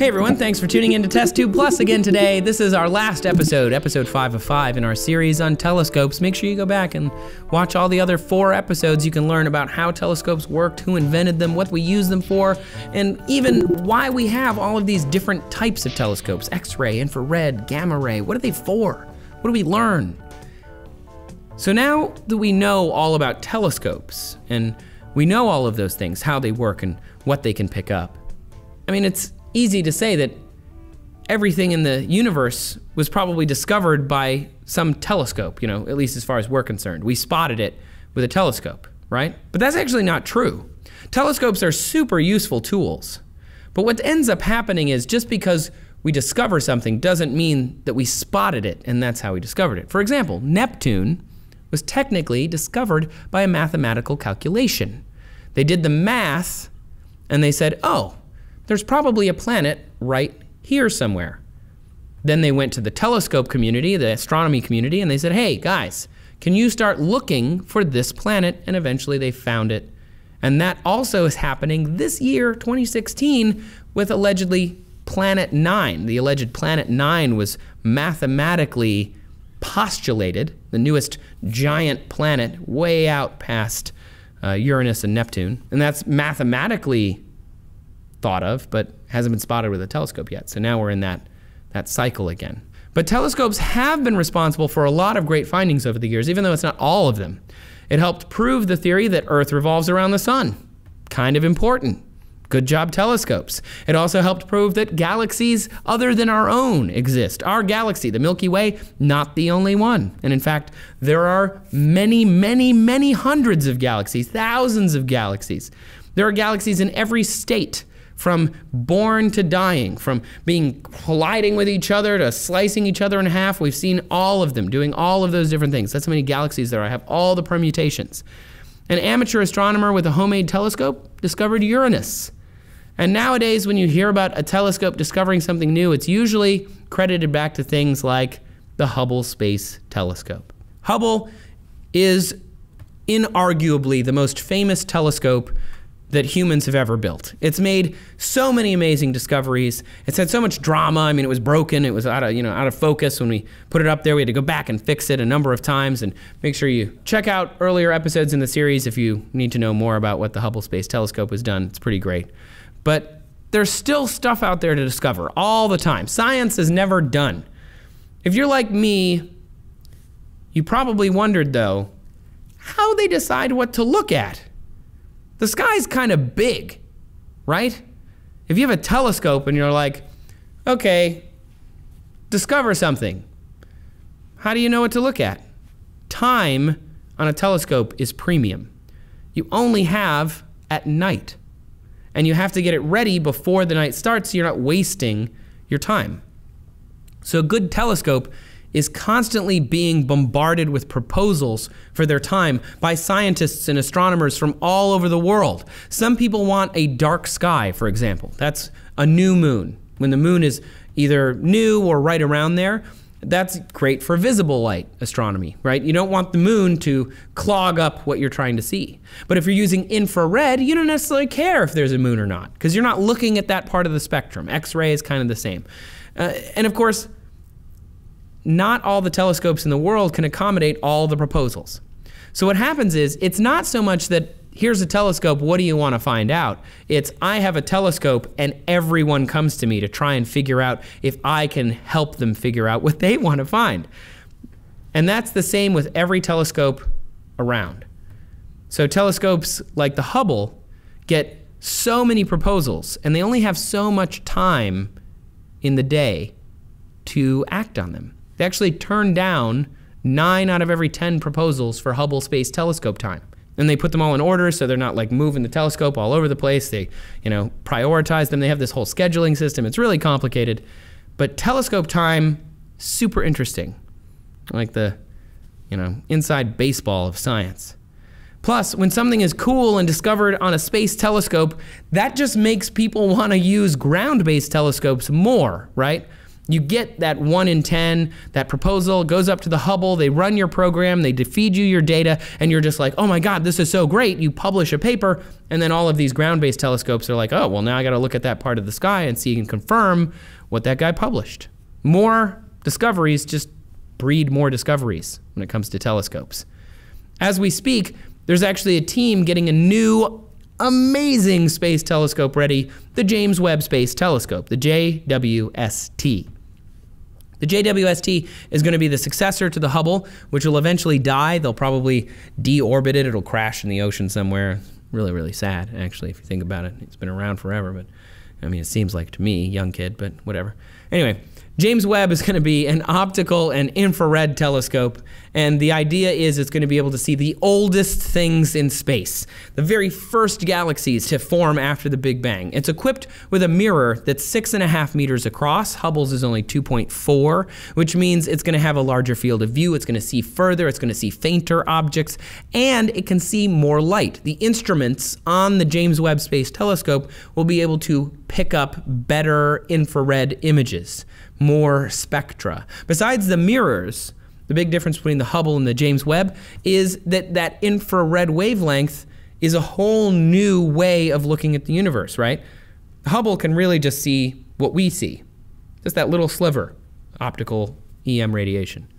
Hey everyone, thanks for tuning in to Test Tube Plus again today. This is our last episode, episode 5 of 5 in our series on telescopes. Make sure you go back and watch all the other four episodes. You can learn about how telescopes worked, who invented them, what we use them for, and even why we have all of these different types of telescopes X ray, infrared, gamma ray. What are they for? What do we learn? So now that we know all about telescopes and we know all of those things, how they work and what they can pick up, I mean, it's easy to say that everything in the universe was probably discovered by some telescope, you know, at least as far as we're concerned. We spotted it with a telescope, right? But that's actually not true. Telescopes are super useful tools. But what ends up happening is just because we discover something doesn't mean that we spotted it and that's how we discovered it. For example, Neptune was technically discovered by a mathematical calculation. They did the math and they said, oh, there's probably a planet right here somewhere. Then they went to the telescope community, the astronomy community, and they said, hey, guys, can you start looking for this planet? And eventually they found it. And that also is happening this year, 2016, with allegedly Planet 9. The alleged Planet 9 was mathematically postulated, the newest giant planet way out past uh, Uranus and Neptune. And that's mathematically thought of, but hasn't been spotted with a telescope yet. So now we're in that, that cycle again. But telescopes have been responsible for a lot of great findings over the years, even though it's not all of them. It helped prove the theory that Earth revolves around the sun. Kind of important. Good job, telescopes. It also helped prove that galaxies other than our own exist. Our galaxy, the Milky Way, not the only one. And in fact, there are many, many, many hundreds of galaxies, thousands of galaxies. There are galaxies in every state from born to dying, from being colliding with each other to slicing each other in half. We've seen all of them doing all of those different things. That's how many galaxies there are. I have all the permutations. An amateur astronomer with a homemade telescope discovered Uranus. And nowadays, when you hear about a telescope discovering something new, it's usually credited back to things like the Hubble Space Telescope. Hubble is inarguably the most famous telescope that humans have ever built. It's made so many amazing discoveries. It's had so much drama. I mean, it was broken. It was out of, you know, out of focus when we put it up there. We had to go back and fix it a number of times and make sure you check out earlier episodes in the series if you need to know more about what the Hubble Space Telescope has done. It's pretty great. But there's still stuff out there to discover all the time. Science is never done. If you're like me, you probably wondered though, how they decide what to look at. The sky's kind of big, right? If you have a telescope and you're like, okay, discover something, how do you know what to look at? Time on a telescope is premium. You only have at night. And you have to get it ready before the night starts so you're not wasting your time. So a good telescope is constantly being bombarded with proposals for their time by scientists and astronomers from all over the world. Some people want a dark sky, for example. That's a new moon. When the moon is either new or right around there, that's great for visible light astronomy, right? You don't want the moon to clog up what you're trying to see. But if you're using infrared, you don't necessarily care if there's a moon or not, because you're not looking at that part of the spectrum. X ray is kind of the same. Uh, and of course, not all the telescopes in the world can accommodate all the proposals. So what happens is it's not so much that here's a telescope, what do you want to find out? It's I have a telescope and everyone comes to me to try and figure out if I can help them figure out what they want to find. And that's the same with every telescope around. So telescopes like the Hubble get so many proposals and they only have so much time in the day to act on them. They actually turned down nine out of every 10 proposals for Hubble Space Telescope time. And they put them all in order so they're not like moving the telescope all over the place. They, you know, prioritize them. They have this whole scheduling system. It's really complicated. But telescope time, super interesting. Like the, you know, inside baseball of science. Plus, when something is cool and discovered on a space telescope, that just makes people want to use ground based telescopes more, right? You get that one in 10, that proposal goes up to the Hubble, they run your program, they feed you your data, and you're just like, oh my God, this is so great. You publish a paper, and then all of these ground based telescopes are like, oh, well, now I got to look at that part of the sky and see and confirm what that guy published. More discoveries just breed more discoveries when it comes to telescopes. As we speak, there's actually a team getting a new amazing space telescope ready, the James Webb Space Telescope, the JWST. The JWST is going to be the successor to the Hubble, which will eventually die. They'll probably deorbit it. It'll crash in the ocean somewhere. Really, really sad, actually, if you think about it. It's been around forever, but I mean, it seems like to me, young kid, but whatever. Anyway, James Webb is going to be an optical and infrared telescope, and the idea is it's going to be able to see the oldest things in space, the very first galaxies to form after the Big Bang. It's equipped with a mirror that's six and a half meters across. Hubble's is only 2.4, which means it's going to have a larger field of view. It's going to see further, it's going to see fainter objects, and it can see more light. The instruments on the James Webb Space Telescope will be able to pick up better infrared images more spectra. Besides the mirrors, the big difference between the Hubble and the James Webb is that that infrared wavelength is a whole new way of looking at the universe, right? Hubble can really just see what we see, just that little sliver, optical EM radiation.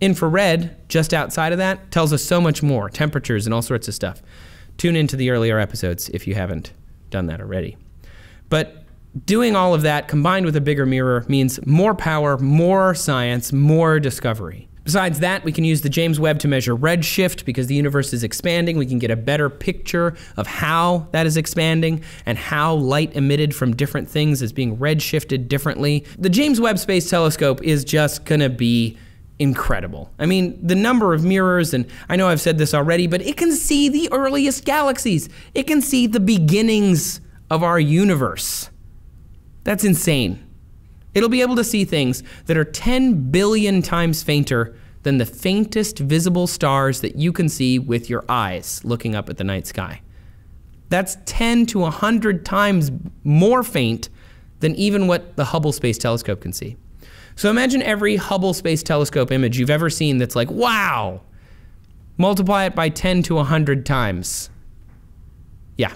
Infrared, just outside of that, tells us so much more, temperatures and all sorts of stuff. Tune into the earlier episodes if you haven't done that already. But doing all of that combined with a bigger mirror means more power, more science, more discovery. Besides that, we can use the James Webb to measure redshift because the universe is expanding. We can get a better picture of how that is expanding and how light emitted from different things is being redshifted differently. The James Webb Space Telescope is just going to be incredible. I mean, the number of mirrors, and I know I've said this already, but it can see the earliest galaxies, it can see the beginnings of our universe. That's insane. It'll be able to see things that are 10 billion times fainter than the faintest visible stars that you can see with your eyes looking up at the night sky. That's 10 to 100 times more faint than even what the Hubble Space Telescope can see. So imagine every Hubble Space Telescope image you've ever seen that's like, wow, multiply it by 10 to 100 times. Yeah,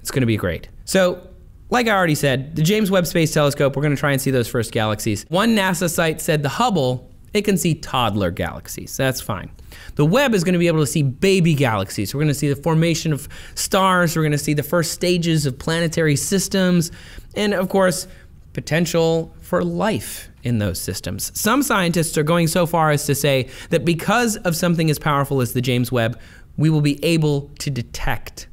it's gonna be great. So like I already said, the James Webb Space Telescope, we're going to try and see those first galaxies. One NASA site said the Hubble, it can see toddler galaxies. That's fine. The Webb is going to be able to see baby galaxies. We're going to see the formation of stars. We're going to see the first stages of planetary systems. And of course, potential for life in those systems. Some scientists are going so far as to say that because of something as powerful as the James Webb, we will be able to detect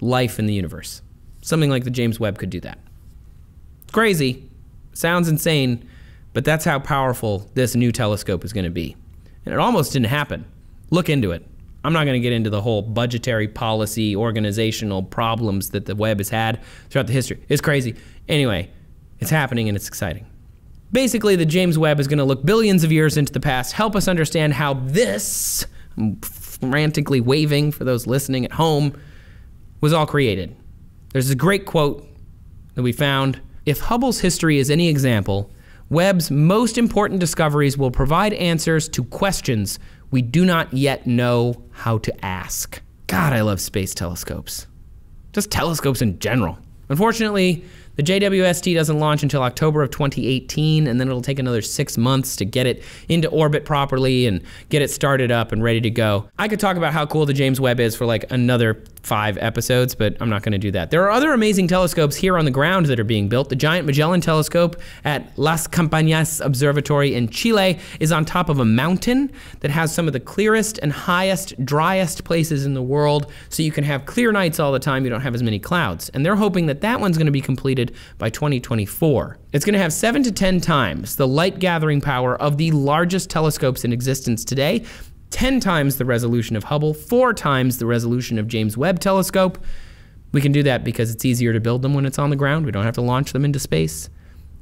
life in the universe. Something like the James Webb could do that. Crazy, sounds insane, but that's how powerful this new telescope is going to be. And it almost didn't happen. Look into it. I'm not going to get into the whole budgetary policy, organizational problems that the Webb has had throughout the history. It's crazy. Anyway, it's happening and it's exciting. Basically, the James Webb is going to look billions of years into the past, help us understand how this, I'm frantically waving for those listening at home, was all created. There's a great quote that we found. If Hubble's history is any example, Webb's most important discoveries will provide answers to questions we do not yet know how to ask. God, I love space telescopes. Just telescopes in general. Unfortunately, the JWST doesn't launch until October of 2018, and then it'll take another six months to get it into orbit properly and get it started up and ready to go. I could talk about how cool the James Webb is for like another five episodes, but I'm not going to do that. There are other amazing telescopes here on the ground that are being built. The Giant Magellan Telescope at Las Campanas Observatory in Chile is on top of a mountain that has some of the clearest and highest, driest places in the world, so you can have clear nights all the time. You don't have as many clouds. And they're hoping that that one's going to be completed by 2024. It's going to have 7 to 10 times the light gathering power of the largest telescopes in existence today 10 times the resolution of Hubble, four times the resolution of James Webb Telescope. We can do that because it's easier to build them when it's on the ground. We don't have to launch them into space.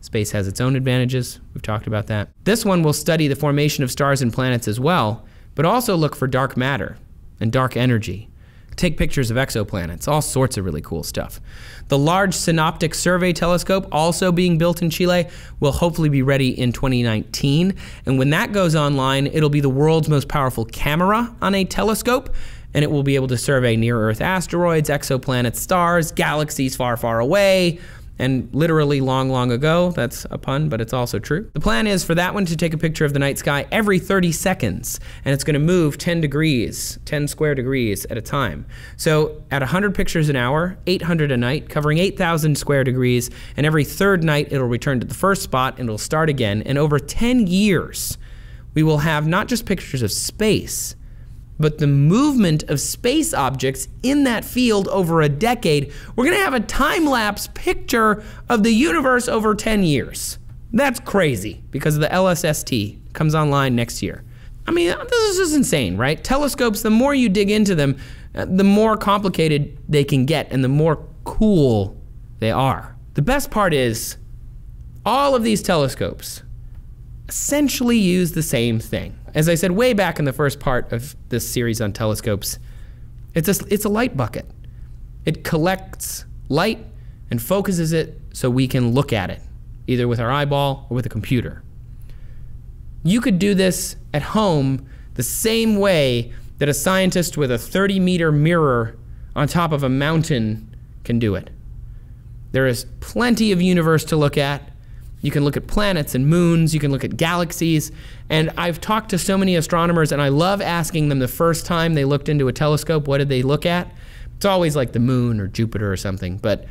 Space has its own advantages. We've talked about that. This one will study the formation of stars and planets as well, but also look for dark matter and dark energy. Take pictures of exoplanets, all sorts of really cool stuff. The Large Synoptic Survey Telescope, also being built in Chile, will hopefully be ready in 2019. And when that goes online, it'll be the world's most powerful camera on a telescope, and it will be able to survey near Earth asteroids, exoplanets, stars, galaxies far, far away, and literally long, long ago. That's a pun, but it's also true. The plan is for that one to take a picture of the night sky every 30 seconds, and it's going to move 10 degrees, 10 square degrees at a time. So at 100 pictures an hour, 800 a night, covering 8,000 square degrees, and every third night it'll return to the first spot and it'll start again. And over 10 years, we will have not just pictures of space, but the movement of space objects in that field over a decade, we're going to have a time lapse picture of the universe over 10 years. That's crazy because the LSST comes online next year. I mean, this is just insane, right? Telescopes, the more you dig into them, uh, the more complicated they can get and the more cool they are. The best part is all of these telescopes essentially use the same thing. As I said way back in the first part of this series on telescopes, it's a, it's a light bucket. It collects light and focuses it so we can look at it, either with our eyeball or with a computer. You could do this at home the same way that a scientist with a 30 meter mirror on top of a mountain can do it. There is plenty of universe to look at, you can look at planets and moons, you can look at galaxies. And I've talked to so many astronomers, and I love asking them the first time they looked into a telescope, what did they look at? It's always like the moon or Jupiter or something, but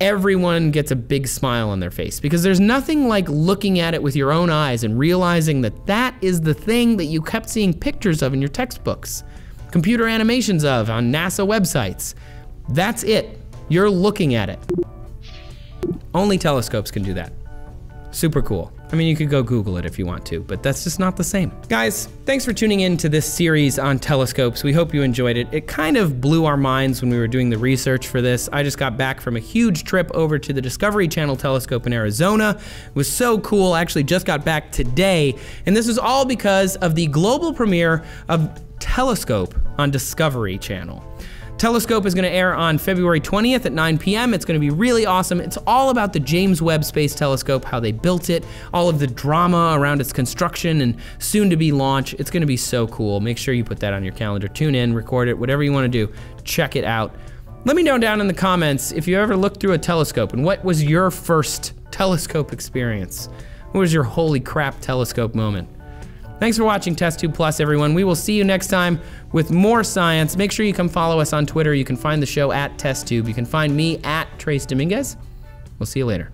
everyone gets a big smile on their face because there's nothing like looking at it with your own eyes and realizing that that is the thing that you kept seeing pictures of in your textbooks, computer animations of on NASA websites. That's it. You're looking at it. Only telescopes can do that. Super cool. I mean, you could go Google it if you want to, but that's just not the same. Guys, thanks for tuning in to this series on telescopes. We hope you enjoyed it. It kind of blew our minds when we were doing the research for this. I just got back from a huge trip over to the Discovery Channel telescope in Arizona. It was so cool. I actually just got back today, and this was all because of the global premiere of Telescope on Discovery Channel. Telescope is going to air on February 20th at 9 p.m. It's going to be really awesome. It's all about the James Webb Space Telescope, how they built it, all of the drama around its construction and soon to be launch. It's going to be so cool. Make sure you put that on your calendar. Tune in, record it, whatever you want to do. Check it out. Let me know down in the comments if you ever looked through a telescope and what was your first telescope experience? What was your holy crap telescope moment? Thanks for watching Test Tube Plus, everyone. We will see you next time with more science. Make sure you come follow us on Twitter. You can find the show at Test Tube. You can find me at Trace Dominguez. We'll see you later.